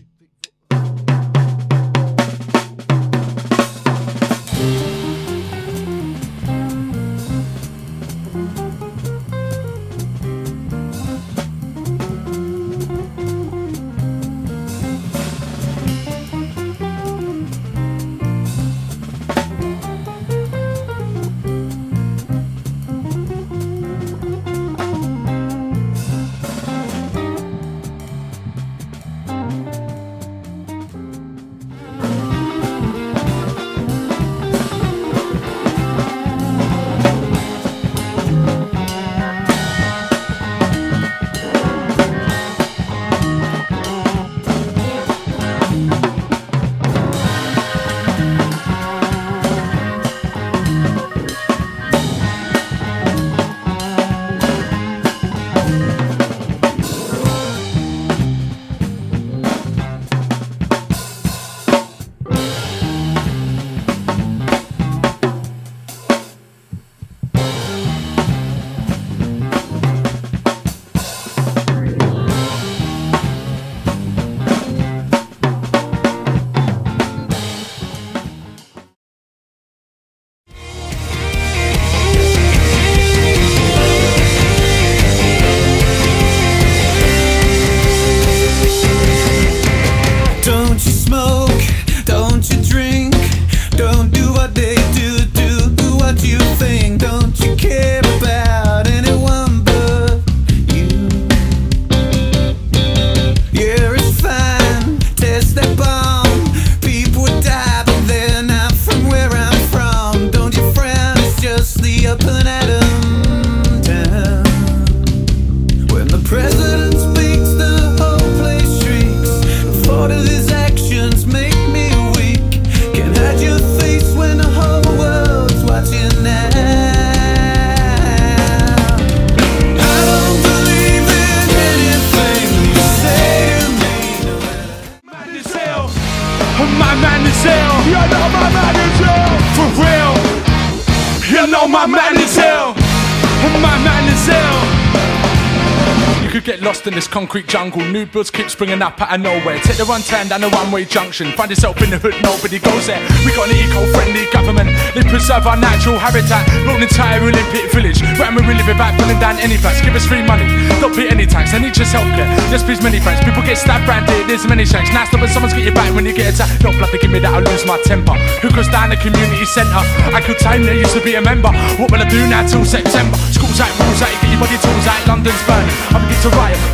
Don't don't you drink, don't do what they do, do, what you think, don't you care my man is. For real. You know my man is hell. My man is hell. You could get lost in this concrete jungle. New builds keep springing up out of nowhere. Take the one turn down the one way junction. Find yourself in the hood, nobody goes there. We got an eco friendly government. They preserve our natural habitat. Built an entire Olympic village. Live without pulling down any flats. Give us free money. Don't pay any tax. I need just healthcare. Just please many friends. People get stabbed here. There's many shanks. Stop when someone's get your back when you get attacked. Don't bloody give me that, I'll lose my temper. Who goes down the community centre? I could time there used to be a member. What will I do now till September? Schools out, rules out, get your body tools out. London's burning. I'm get to riot.